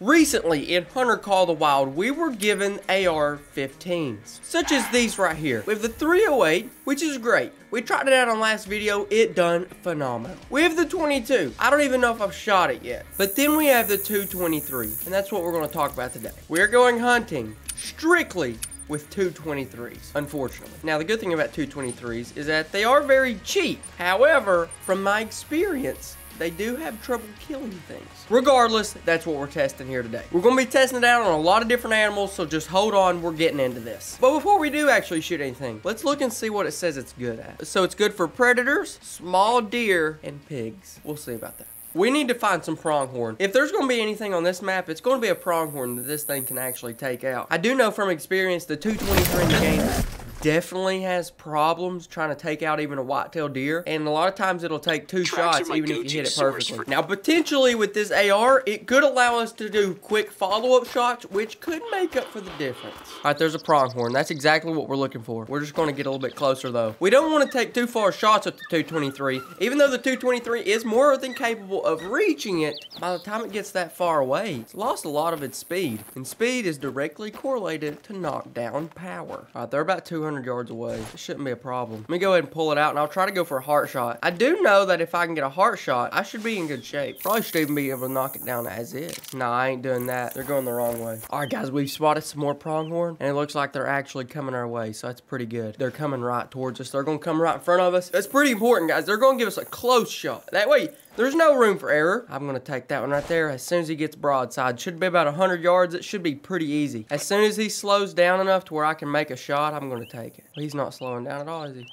Recently, in Hunter Call the Wild, we were given AR-15s, such as these right here. We have the 308, which is great. We tried it out on last video, it done phenomenal. We have the 22. I don't even know if I've shot it yet. But then we have the 223, and that's what we're gonna talk about today. We're going hunting strictly with 223s, unfortunately. Now, the good thing about 223s is that they are very cheap. However, from my experience, they do have trouble killing things. Regardless, that's what we're testing here today. We're gonna be testing it out on a lot of different animals, so just hold on, we're getting into this. But before we do actually shoot anything, let's look and see what it says it's good at. So it's good for predators, small deer, and pigs. We'll see about that. We need to find some pronghorn. If there's going to be anything on this map, it's going to be a pronghorn that this thing can actually take out. I do know from experience the 223 in the game definitely has problems trying to take out even a whitetail deer. And a lot of times it'll take two shots even if you hit it perfectly. Now, potentially with this AR, it could allow us to do quick follow-up shots, which could make up for the difference. All right, there's a pronghorn. That's exactly what we're looking for. We're just going to get a little bit closer, though. We don't want to take too far shots at the 223, even though the 223 is more than capable of reaching it. By the time it gets that far away, it's lost a lot of its speed. And speed is directly correlated to knockdown power. All right, they're about 200 200 yards away. It shouldn't be a problem. Let me go ahead and pull it out, and I'll try to go for a heart shot. I do know that if I can get a heart shot, I should be in good shape. Probably should even be able to knock it down as is. Nah, I ain't doing that. They're going the wrong way. All right, guys, we've spotted some more pronghorn, and it looks like they're actually coming our way, so that's pretty good. They're coming right towards us. They're going to come right in front of us. That's pretty important, guys. They're going to give us a close shot. That way, there's no room for error. I'm going to take that one right there as soon as he gets broadside. Should be about 100 yards. It should be pretty easy. As soon as he slows down enough to where I can make a shot, I'm going to take it. He's not slowing down at all, is he?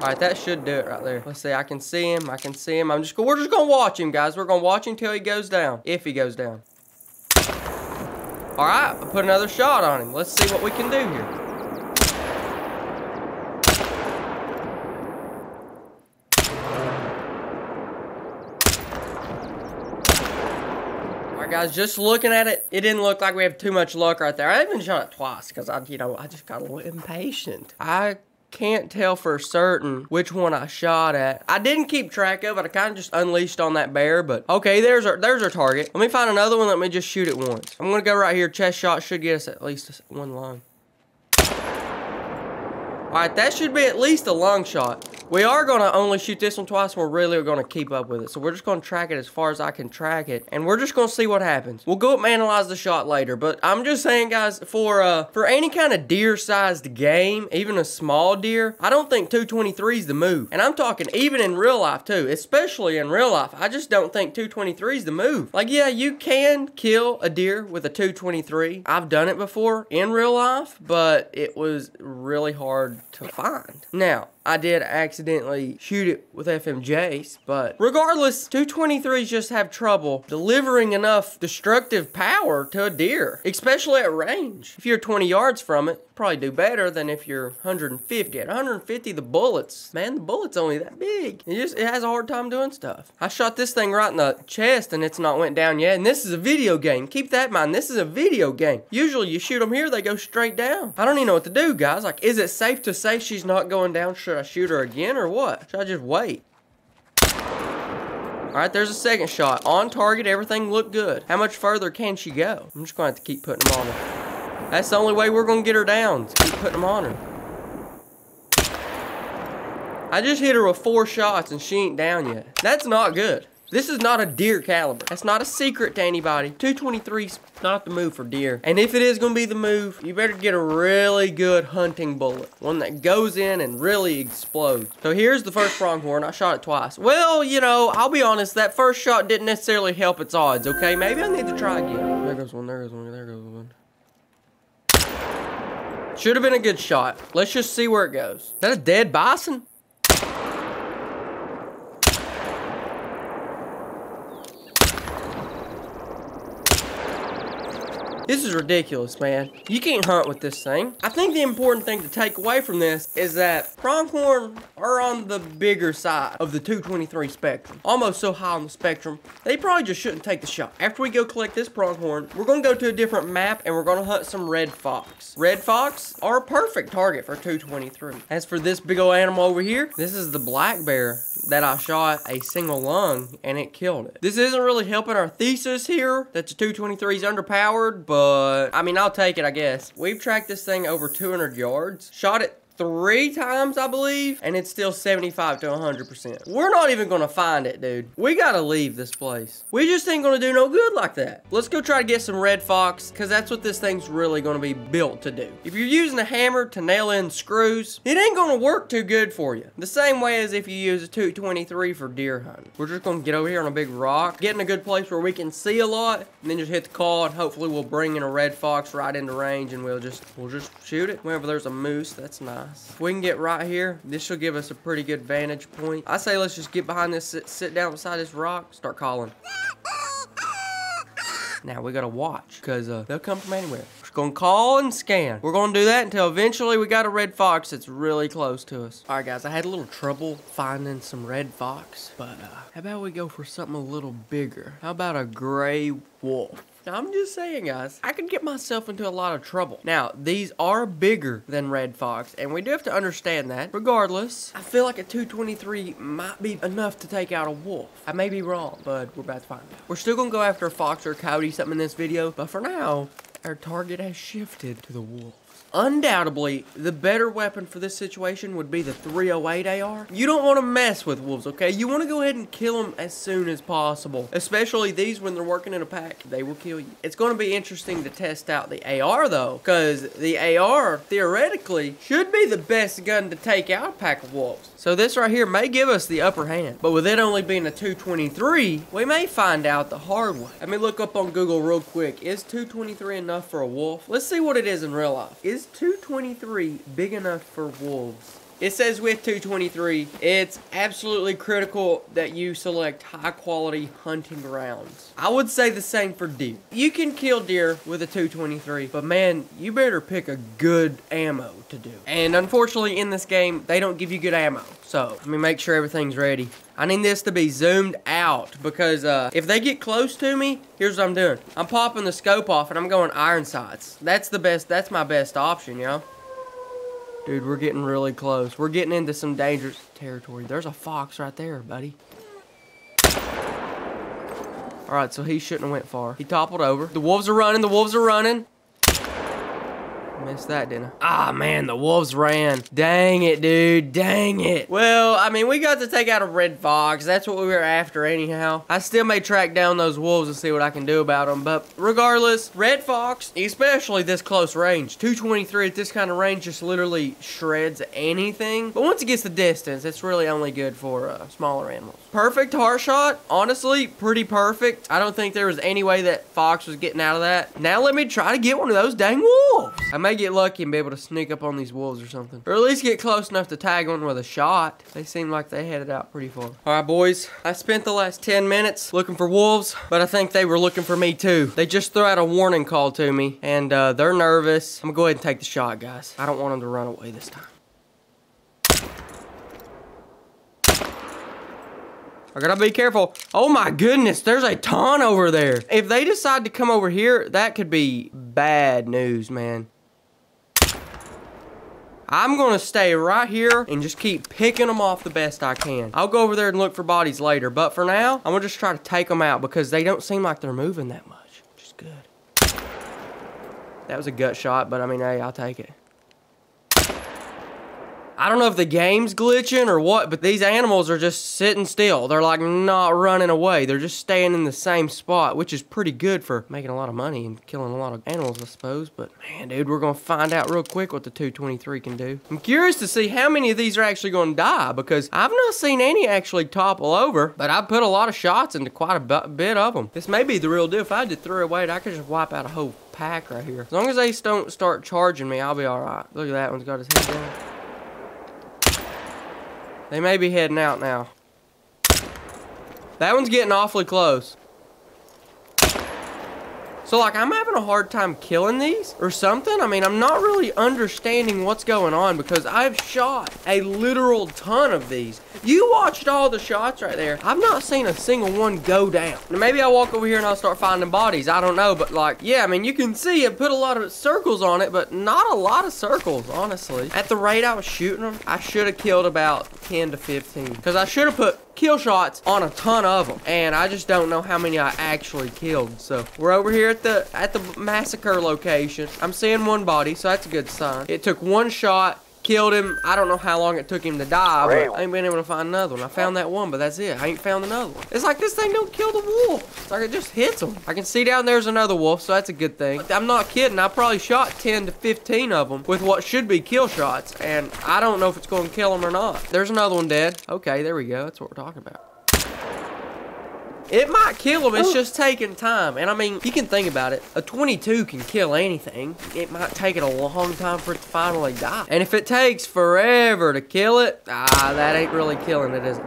All right, that should do it right there. Let's see, I can see him. I can see him. I'm just, we're just to watch him, guys. We're to watch him until he goes down, if he goes down. All right, put another shot on him. Let's see what we can do here. Guys, just looking at it, it didn't look like we have too much luck right there. I even shot it twice because I, you know, I just got a little impatient. I can't tell for certain which one I shot at. I didn't keep track of it. I kind of just unleashed on that bear, but okay, there's our, there's our target. Let me find another one. Let me just shoot it once. I'm going to go right here. Chest shot should get us at least one lung. All right, that should be at least a long shot. We are going to only shoot this one twice. We're really going to keep up with it. So we're just going to track it as far as I can track it. And we're just going to see what happens. We'll go up and analyze the shot later. But I'm just saying, guys, for uh, for any kind of deer-sized game, even a small deer, I don't think 223 is the move. And I'm talking even in real life, too. Especially in real life. I just don't think 223 is the move. Like, yeah, you can kill a deer with a 223. I've done it before in real life, but it was really hard to find. Now, I did accidentally shoot it with FMJs, but regardless, 223s just have trouble delivering enough destructive power to a deer, especially at range. If you're 20 yards from it, probably do better than if you're 150. At 150, the bullets, man, the bullet's only that big. It just, it has a hard time doing stuff. I shot this thing right in the chest and it's not went down yet. And this is a video game. Keep that in mind. This is a video game. Usually you shoot them here, they go straight down. I don't even know what to do, guys. Like, is it safe to say she's not going down? Should I shoot her again or what? Should I just wait? All right, there's a second shot. On target, everything looked good. How much further can she go? I'm just going to have to keep putting them on her. That's the only way we're going to get her down. Keep putting them on her. I just hit her with four shots and she ain't down yet. That's not good. This is not a deer caliber. That's not a secret to anybody. 223's not the move for deer. And if it is to be the move, you better get a really good hunting bullet. One that goes in and really explodes. So here's the first pronghorn. I shot it twice. Well, you know, I'll be honest. That first shot didn't necessarily help its odds, okay? Maybe I need to try again. There goes one, there goes one, there goes one. Should have been a good shot. Let's just see where it goes. Is that a dead bison? This is ridiculous, man. You can't hunt with this thing. I think the important thing to take away from this is that pronghorn are on the bigger side of the 223 spectrum. Almost so high on the spectrum, they probably just shouldn't take the shot. After we go collect this pronghorn, we're gonna go to a different map and we're gonna hunt some red fox. Red fox are a perfect target for 223. As for this big old animal over here, this is the black bear that I shot a single lung and it killed it. This isn't really helping our thesis here that the 223 is underpowered, but I mean, I'll take it, I guess. We've tracked this thing over 200 yards, shot it three times, I believe, and it's still 75 to 100%. We're not even gonna find it, dude. We gotta leave this place. We just ain't gonna do no good like that. Let's go try to get some red fox, because that's what this thing's really gonna be built to do. If you're using a hammer to nail in screws, it ain't gonna work too good for you. The same way as if you use a 223 for deer hunting. We're just gonna get over here on a big rock, get in a good place where we can see a lot, and then just hit the call, and hopefully we'll bring in a red fox right into range, and we'll just, we'll just shoot it. Whenever there's a moose, that's nice. If we can get right here, this should give us a pretty good vantage point. I say let's just get behind this, sit, sit down beside this rock, start calling. Now we gotta watch, because uh, they'll come from anywhere. We're gonna call and scan. We're gonna do that until eventually we got a red fox that's really close to us. All right, guys, I had a little trouble finding some red fox, but uh, how about we go for something a little bigger? How about a gray wolf? Now, I'm just saying, guys, I could get myself into a lot of trouble. Now, these are bigger than Red Fox, and we do have to understand that. Regardless, I feel like a 223 might be enough to take out a wolf. I may be wrong, but we're about to find out. We're still gonna go after a fox or a coyote something in this video, but for now, our target has shifted to the wolf. Undoubtedly, the better weapon for this situation would be the 308 AR. You don't want to mess with wolves, okay? You want to go ahead and kill them as soon as possible. Especially these when they're working in a pack, they will kill you. It's going to be interesting to test out the AR though, because the AR, theoretically, should be the best gun to take out a pack of wolves. So this right here may give us the upper hand. But with it only being a 223, we may find out the hard way. Let me look up on Google real quick. Is 223 enough for a wolf? Let's see what it is in real life. Is 223 big enough for wolves? It says with 223, it's absolutely critical that you select high quality hunting rounds. I would say the same for deer. You can kill deer with a 223, but man, you better pick a good ammo to do. And unfortunately in this game, they don't give you good ammo. So let me make sure everything's ready. I need this to be zoomed out because uh, if they get close to me, here's what I'm doing. I'm popping the scope off and I'm going iron sights. That's the best, that's my best option, you know? Dude, we're getting really close. We're getting into some dangerous territory. There's a fox right there, buddy. Alright, so he shouldn't have went far. He toppled over. The wolves are running. The wolves are running. Missed that, didn't I? Ah, man, the wolves ran. Dang it, dude. Dang it. Well, I mean, we got to take out a red fox. That's what we were after anyhow. I still may track down those wolves and see what I can do about them. But regardless, red fox, especially this close range, 223 at this kind of range just literally shreds anything. But once it gets the distance, it's really only good for uh, smaller animals. Perfect heart shot. Honestly, pretty perfect. I don't think there was any way that fox was getting out of that. Now let me try to get one of those dang wolves. I may get lucky and be able to sneak up on these wolves or something. Or at least get close enough to tag one with a shot. They seem like they headed out pretty far. All right, boys. I spent the last 10 minutes looking for wolves, but I think they were looking for me too. They just threw out a warning call to me, and uh, they're nervous. I'm gonna go ahead and take the shot, guys. I don't want them to run away this time. I gotta be careful. Oh my goodness, there's a ton over there. If they decide to come over here, that could be bad news, man. I'm gonna stay right here and just keep picking them off the best I can. I'll go over there and look for bodies later, but for now, I'm gonna just try to take them out because they don't seem like they're moving that much, which is good. That was a gut shot, but I mean, hey, I'll take it. I don't know if the game's glitching or what, but these animals are just sitting still. They're like not running away. They're just staying in the same spot, which is pretty good for making a lot of money and killing a lot of animals, I suppose. But man, dude, we're going to find out real quick what the 223 can do. I'm curious to see how many of these are actually going to die because I've not seen any actually topple over, but I put a lot of shots into quite a bit of them. This may be the real deal. If I had to throw away, I could just wipe out a whole pack right here. As long as they don't start charging me, I'll be all right. Look at that one's got his head down. They may be heading out now. That one's getting awfully close. So like I'm having a hard time killing these or something. I mean, I'm not really understanding what's going on because I've shot a literal ton of these. You watched all the shots right there. I've not seen a single one go down. Now, maybe I'll walk over here and I'll start finding bodies. I don't know, but like, yeah, I mean, you can see it put a lot of circles on it, but not a lot of circles, honestly. At the rate I was shooting them, I should have killed about 10 to 15 because I should have put kill shots on a ton of them and I just don't know how many I actually killed so we're over here at the at the massacre location I'm seeing one body so that's a good sign it took one shot killed him. I don't know how long it took him to die, but I ain't been able to find another one. I found that one, but that's it. I ain't found another one. It's like this thing don't kill the wolf. It's like it just hits them. I can see down there's another wolf, so that's a good thing. I'm not kidding. I probably shot 10 to 15 of them with what should be kill shots, and I don't know if it's going to kill them or not. There's another one dead. Okay, there we go. That's what we're talking about. It might kill him. It's oh. just taking time. And I mean, you can think about it. A 22 can kill anything. It might take it a long time for it to finally die. And if it takes forever to kill it, ah, that ain't really killing it, is it?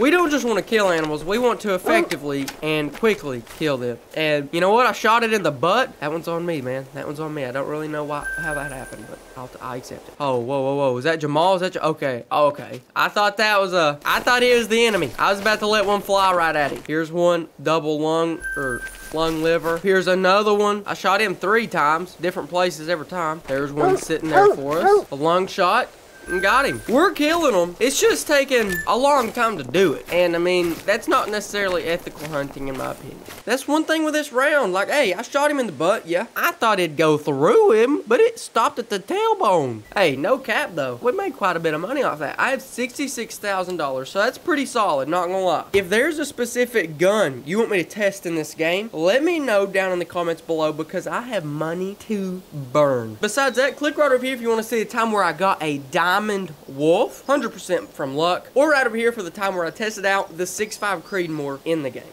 We don't just want to kill animals, we want to effectively and quickly kill them. And you know what? I shot it in the butt. That one's on me, man. That one's on me. I don't really know why how that happened, but I'll, I accept it. Oh, whoa, whoa, whoa. Is that Jamal? Is that J Okay. Oh, okay. I thought that was a... I thought he was the enemy. I was about to let one fly right at him. Here's one double lung, or lung liver. Here's another one. I shot him three times, different places every time. There's one oh, sitting there oh, for oh. us. A lung shot and got him. We're killing them. It's just taking a long time to do it. And I mean, that's not necessarily ethical hunting in my opinion. That's one thing with this round. Like, hey, I shot him in the butt, yeah. I thought it'd go through him, but it stopped at the tailbone. Hey, no cap though. We made quite a bit of money off that. I have $66,000, so that's pretty solid, not gonna lie. If there's a specific gun you want me to test in this game, let me know down in the comments below because I have money to burn. Besides that, click right over here if you want to see the time where I got a diamond Diamond Wolf, 100% from luck, or right over here for the time where I tested out the 6.5 Creedmoor in the game.